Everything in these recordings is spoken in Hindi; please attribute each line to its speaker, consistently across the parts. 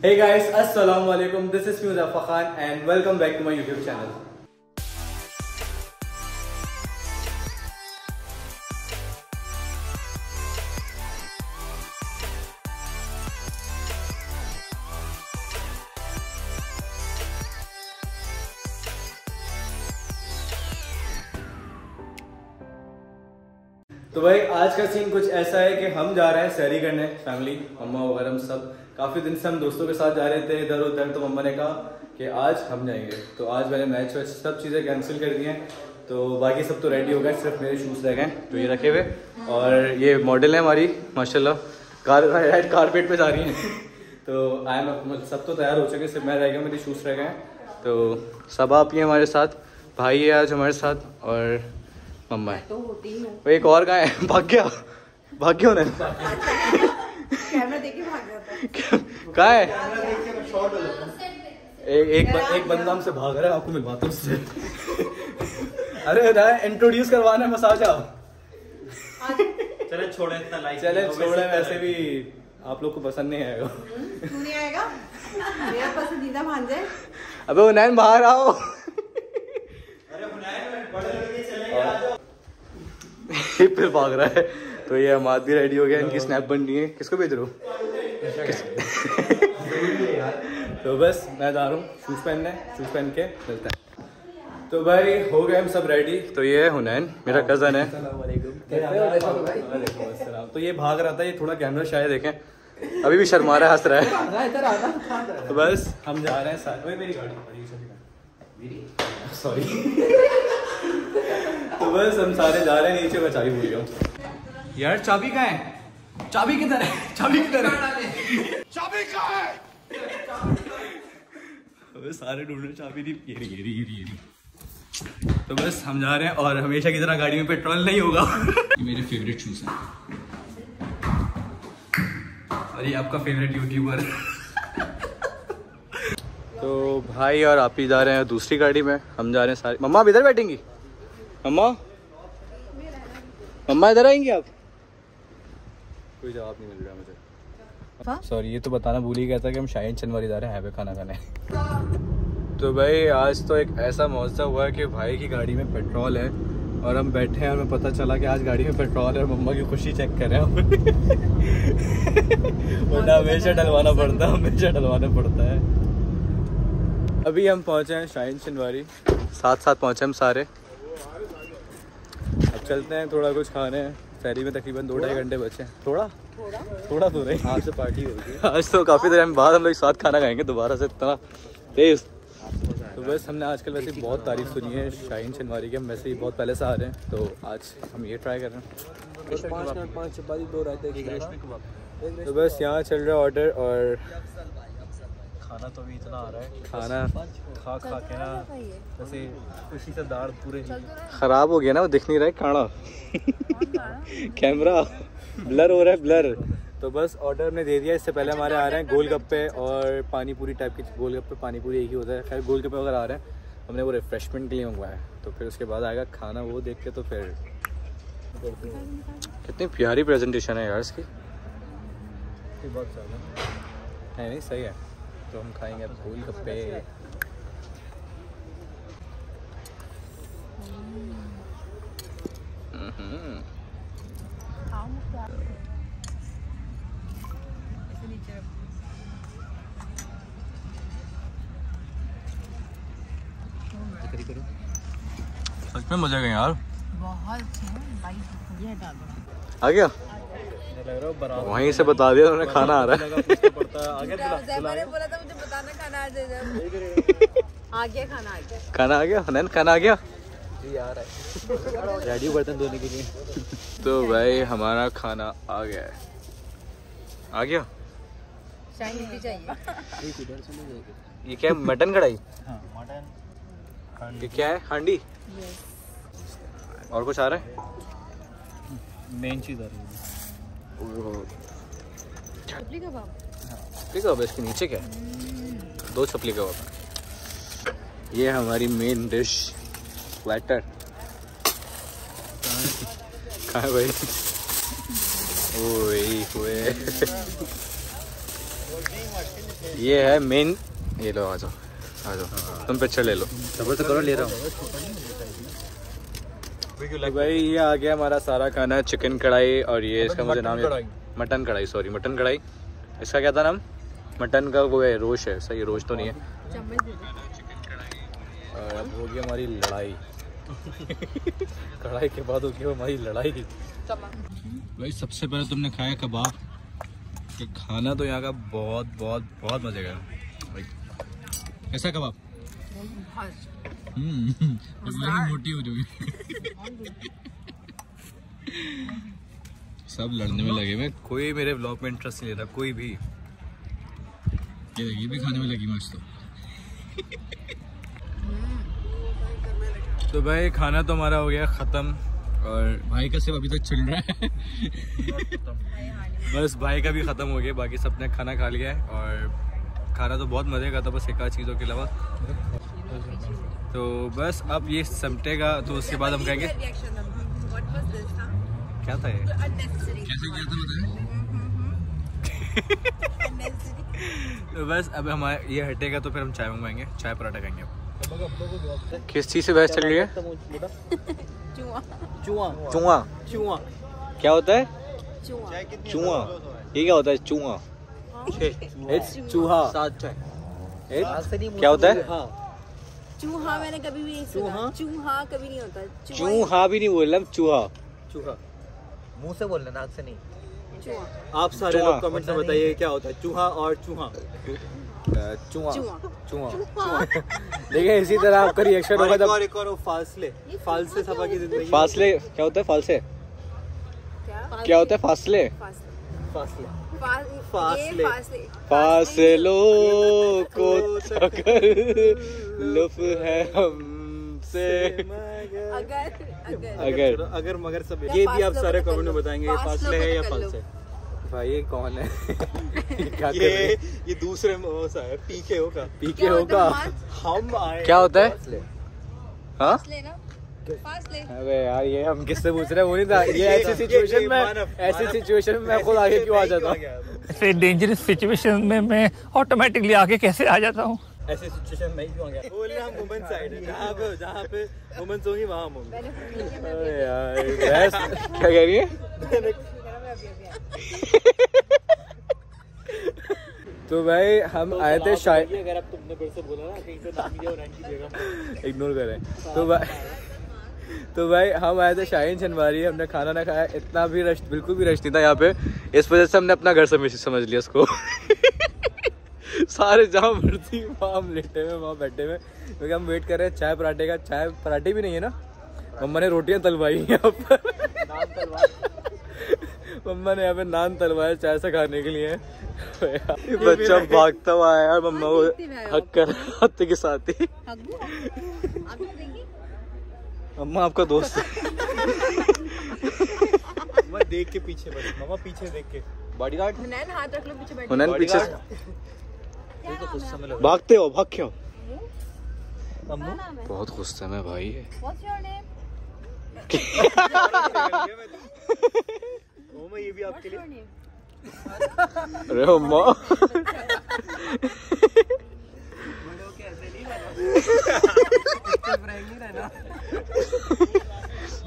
Speaker 1: Hey guys, Assalamu alaikum. This is Muzaffar Khan and welcome back to my YouTube channel. तो भाई आज का सीन कुछ ऐसा है कि हम जा रहे हैं सैरी करने फैमिली मम्मा वगैरह सब काफ़ी दिन से हम दोस्तों के साथ जा रहे थे इधर उधर तो मम्मा ने कहा कि आज हम जाएँगे। तो आज मैंने मैच वैच सब चीज़ें कैंसिल कर दी हैं। तो बाकी सब तो रेडी हो गए सिर्फ़ मेरे शूज़ रह गए तो ये रखे हुए। और ये मॉडल है हमारी माशाल्लाह। कार राइट कारपेट पे जा रही हैं। तो आई एम सब तो तैयार हो चुके सिर्फ़ मैं रह गया मेरे शूज़ रह गए तो सब आप ही हमारे साथ भाई है आज हमारे साथ और मम्मा है।
Speaker 2: तो
Speaker 1: एक और कहाँ है भाग गया भाग उन्हें
Speaker 2: कैमरा देख के भाग जाता है।
Speaker 1: कहाँ है? एक एक एक बंदा हमसे भाग रहा है आपको मिलवाता हूँ उससे अरे राय इंट्रोड्यूस करवाना है मसाज आओ।
Speaker 3: चले छोड़े इतना लाइक
Speaker 1: चले छोड़े वैसे भी आप लोग को पसंद नहीं आएगा।
Speaker 2: नहीं आएगा? मेरा पसंदीदा भांजे
Speaker 1: अबे उन्नयन बाहर आओ।
Speaker 3: अरे हुनैन बड़े लड़के चले आ जाओ
Speaker 1: फिर भाग रहा है। तो ये हमाद भी रेडी हो गया इनकी स्नैप बन रही है। किसको भेज रहे हो? किस- तो बस मैं जा रहा हूँ शूज़ पहनने शूज़ पहन के मिलते हैं। तो भाई हो गए हम सब रेडी तो ये है हुनैन मेरा कज़न है। तो ये भाग रहा था ये थोड़ा कैमरा शायद देखें। अभी भी शर्मा रहा है हंस रहा है। तो बस हम जा रहे हैं मेरी गाड़ी सॉरी तो बस हम सारे जा रहे हैं नीचे भूल गया हूँ। यार चाबी कहाँ है? चाबी किधर है? चाबी किधर है? चाबी कहाँ है? अबे सारे ढूंढ रहे चाबी नहीं ये रही ये रही ये रही, ये रही। तो बस हम जा रहे हैं और हमेशा की तरह गाड़ी में पेट्रोल नहीं होगा। ये मेरे फेवरेट शूज़ हैं। और ये आपका फेवरेट यूट्यूबर तो भाई और आप ही जा रहे हैं दूसरी गाड़ी में। हम जा रहे हैं सारे मम्मा आप इधर बैठेंगी? मम्मा? मम्मा इधर आएँगी आप? कोई जवाब नहीं मिल रहा मुझे। सॉरी ये तो बताना भूल ही गया था कि हम शाहीन चंदवारी जा रहे हैं हाईवे खाना खाने। तो भाई आज तो एक ऐसा मौजा हुआ है कि भाई की गाड़ी में पेट्रोल है और हम बैठे हैं और हमें पता चला कि आज गाड़ी में पेट्रोल है और मम्मा की खुशी चेक कर रहे हैं वरना हमेशा डलवाना पड़ता है हमेशा डलवाना पड़ता है। अभी हम पहुँचे हैं शाहीन चंदवारी साथ साथ पहुँचे हम सारे। अब चलते हैं थोड़ा कुछ खाने फेरी में तकरीबन दो ढाई घंटे बचे हैं। थोड़ा? थोड़ा? तो नहीं आज से पार्टी होगी आज तो काफ़ी टाइम बाद हम लोग साथ खाना खाएँगे दोबारा से इतना तेज। तो बस हमने आजकल वैसे बहुत तारीफ़ सुनी है शाहीन शनवारी की। हम वैसे ही बहुत पहले से आ रहे हैं तो आज हम ये ट्राई कर रहे हैं। तो बस यहाँ चल रहा है ऑर्डर और
Speaker 3: खाना तो भी इतना आ रहा है।
Speaker 1: खाना।
Speaker 3: खा खा के ना जैसे खुशी से दाढ़ पूरे
Speaker 1: ख़राब हो गया ना वो दिख नहीं रहा है काड़ा कैमरा ब्लर हो रहा है ब्लर तो बस ऑर्डर हमने दे दिया इससे पहले हमारे आ रहे हैं गोलगप्पे और पानी पूरी टाइप की गोलगप्पे पानी पूरी एक ही होता है। खैर गोलगप्पे वगैरह आ रहे हैं। हमने वो रिफ्रेशमेंट के लिए मंगवाया है। तो फिर उसके बाद आएगा खाना वो देख के तो फिर कितनी प्यारी प्रेजेंटेशन है यार इसकी।
Speaker 3: बहुत ज़्यादा।
Speaker 1: नहीं नहीं सही है। तो हम खाएँगे अब गोलगप्पे हम्म सच में मज़ा गया यार।
Speaker 2: बहुत अच्छे हैं भाई ये डाल दो।
Speaker 1: आ गया?
Speaker 3: लग रहा है
Speaker 1: वहीं से बता दिया उन्होंने खाना आ रहा है।
Speaker 3: तो पड़ता है। आगे
Speaker 2: मैंने बोला था मुझे बताना खाना आ जाएगा आ गया खाना आ गया?
Speaker 1: खाना आ गया? हनैन खाना आ गया
Speaker 3: रेडी बर्तन धोने के लिए।
Speaker 1: तो भाई हमारा खाना आ गया है। आ गया?
Speaker 2: भी चाहिए।
Speaker 1: ये क्या है मटन कढ़ाई?
Speaker 3: हाँ मटन
Speaker 1: ये क्या है हांडी? और कुछ आ रहा है?
Speaker 3: मेन चीज़ आ रही है।
Speaker 2: चपली कबाब?
Speaker 1: चपली कबाब इसके नीचे क्या है? दो छपली कबाब ये हमारी मेन डिश प्लेटर कहाँ है भाई? ओए ओए ये है मेन ये लो आ जाओ आ जाओ। तुम पिक्चर ले लो।
Speaker 3: सबर से करो ले रहा हूँ।
Speaker 1: तो भाई ये आ गया हमारा सारा खाना चिकन कढ़ाई और ये इसका मुझे नाम मटन कढ़ाई सॉरी मटन कढ़ाई। इसका क्या था नाम? मटन का वो है रोश है सही रोश तो नहीं है।
Speaker 2: चम्मच दे दो।
Speaker 1: और अब होगी हमारी लड़ाई। कढ़ाई के बाद होगी हमारी लड़ाई। भाई सबसे पहले तुमने खाया कबाब। कि खाना तो यहाँ का बहुत बहुत बहुत मज़े का भाई कैसा कबाब? हम्म। मोटी हो जाएगी सब लड़ने में लगे हुए। कोई मेरे ब्लॉग में इंटरेस्ट नहीं लेता कोई भी। ये देखिए, ये भी खाने में लगी मस्त। तो तो भाई खाना तो हमारा हो गया ख़त्म और भाई का सिर्फ़ अभी तक चल रहा है। बस भाई का भी ख़त्म हो गया बाकी सबने खाना खा लिया है और खाना तो बहुत मज़े का था बस एक आध चीज़ों के अलावा। तो बस अब ये समटेगा तो उसके बाद हम कहेंगे
Speaker 2: रिएक्शन व्हाट वाज दिस हाँ
Speaker 1: क्या था ये? कैसे किया था बताएँ तो बस अब हमारे ये हटेगा तो फिर हम चाय मंगवाएँगे। चाय पराठा खाएँगे अब। किस चीज़ से बहस चल रही है?
Speaker 2: चुआ
Speaker 3: चुआ
Speaker 1: क्या होता है?
Speaker 2: चुआ
Speaker 1: ये क्या होता है? चुआ चूहा। It's- क्या होता है?
Speaker 3: हाँ।
Speaker 2: चूहा मैंने कभी भी नहीं सुना। चूहा कभी नहीं होता। चूहा
Speaker 1: चूहा भी नहीं बोल रहा चूहा।
Speaker 3: चूहा। मुँह से बोलना नाक से नहीं।
Speaker 2: चूहा।
Speaker 3: आप सारे लोग कमेंट में बताइए क्या होता है। चूहा और चूहा।
Speaker 1: चूहा।
Speaker 2: चूहा।
Speaker 1: चूहा। देखिए इसी तरह आपका रिएक्शन होगा जब
Speaker 3: और एक और फासले। फासले सभा की ज़िंदगी
Speaker 1: फासले क्या होता है? फासले।
Speaker 2: क्या?
Speaker 1: क्या होता है? फासले।
Speaker 2: फासले।
Speaker 3: फासले।
Speaker 2: फासले।
Speaker 3: फासले।
Speaker 2: फासलों
Speaker 1: को तकर लुफ है हमसे।
Speaker 2: अगर अगर।
Speaker 1: अगर।
Speaker 3: अगर। मगर सब
Speaker 2: ये
Speaker 3: भी आप सारे कमेंट में बताएँगे ये
Speaker 2: फासलों
Speaker 3: फासले है या। फालसे
Speaker 1: भाई ये कौन है? ये क्या
Speaker 3: ये ये दूसरे सा है पीके होगा
Speaker 1: पीके
Speaker 2: होता
Speaker 1: होगा।
Speaker 2: है?
Speaker 3: हम आए।
Speaker 1: क्या होता है? हाँ? अबे यार ये हम किससे पूछ रहे हैं? वो नहीं था। ये ऐसी सिचुएशन में ऐसी सिचुएशन में मैं खुद आगे क्यों आ जाता हूँ?
Speaker 4: डेंजरस सिचुएशन में मैं ऑटोमेटिकली आगे कैसे आ जाता हूँ?
Speaker 3: ऐसे सिचुएशन में क्यों आ गया? बोलना हम वुमेन साइड है। जहाँ पे जहाँ पे वुमेन्स होंगी वहाँ हम होंगे।
Speaker 2: किया मैं
Speaker 1: अरे यार बहस क्या कह रही है?
Speaker 2: अभी अभी अभी
Speaker 1: तो भाई हम तो आए थे शायद
Speaker 3: अगर आप तुमने फिर से बोला ना कहीं से नाम लिया और की जगह
Speaker 1: इग्नोर करें तो भाई तो भाई हम आए थे शाहीन शनवारी हमने खाना ना खाया इतना भी रश बिल्कुल भी रश नहीं था यहाँ पे। इस वजह से हमने अपना घर समझ समझ लिया उसको। सारे जहाँ भर्ती वहाँ हम लेटे हुए वहाँ बैठे हुए क्योंकि हम वेट कर रहे हैं चाय पराठे का चाय पराठे भी नहीं है ना? मम्मा ने रोटियाँ तलवाई हैं यहाँ पर। मम्मा ने यहाँ पे नान तलवाया चाय से खाने के लिए। बच्चा भागता हुआ आया यार मम्मा को हक कर हाथ के साथ ही। अम्मा आपका दोस्त है।
Speaker 3: मैं देख के पीछे बस मामा पीछे देख के।
Speaker 1: बॉडीगार्ड
Speaker 2: हुनैन हाथ रख लो पीछे बैठ
Speaker 1: हुनैन पीछे
Speaker 2: है?
Speaker 1: भागते हो भाग क्यों? बहुत गुस्से में भाई।
Speaker 2: What's your name?
Speaker 3: ओ मैं ये भी आपके लिए?
Speaker 1: अरे अम्मा।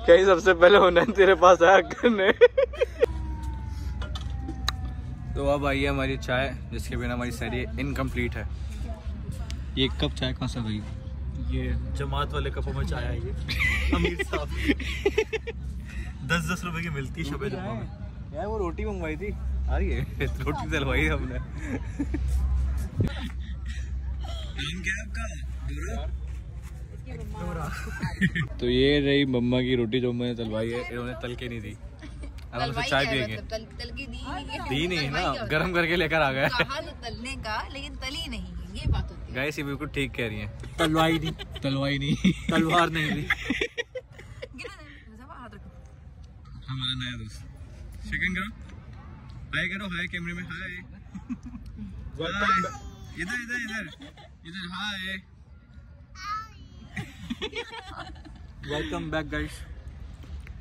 Speaker 1: कहीं सबसे पहले हुनैन तेरे पास आया करने। तो अब आई है हमारी चाय जिसके बिना हमारी सैरी इनकम्प्लीट है। ये कप चाय कहाँ से गई
Speaker 3: ये जमात वाले कपों में चाय आई है। अमीर साहब दस दस रुपए की मिलती है शबे में।
Speaker 1: यार वो रोटी मंगवाई थी। आ रही है। रोटी तलवाई हमने। नाम क्या है आपका? तो ये रही मम्मा की रोटी जो मैंने तलवाई है इन्होंने तल के नहीं दी। अब हम चाय पियेंगे।
Speaker 2: मतलब तल, तल की दी नहीं है।
Speaker 1: दी नहीं है ना गरम करके लेकर आ गए।
Speaker 2: है? कहा तलने का लेकिन तली नहीं ये बात होती है।
Speaker 1: गाइस ये बिल्कुल ठीक कह रही हैं।
Speaker 3: तलवाई नहीं
Speaker 1: तलवाई नहीं।
Speaker 3: तलवार नहीं ली।
Speaker 1: हमारा नया दोस्त। सेकंड करो हाय करो हाय कैमरे में हाय हाय इधर इधर इधर। इधर हाय
Speaker 3: वेलकम बैक गाइस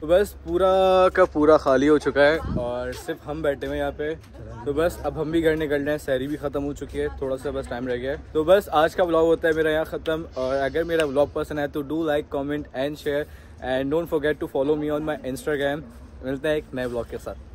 Speaker 1: तो बस पूरा का पूरा खाली हो चुका है और सिर्फ़ हम बैठे हुए यहाँ पे। तो बस अब हम भी घर निकल रहे हैं, सैरी भी ख़त्म हो चुकी है, थोड़ा सा बस टाइम रह गया है। तो बस आज का ब्लॉग होता है मेरा यहाँ ख़त्म और अगर मेरा ब्लॉग पसंद है तो do like comment and share and don't forget to follow me on my Instagram मिलते हैं एक नए ब्लॉग के साथ।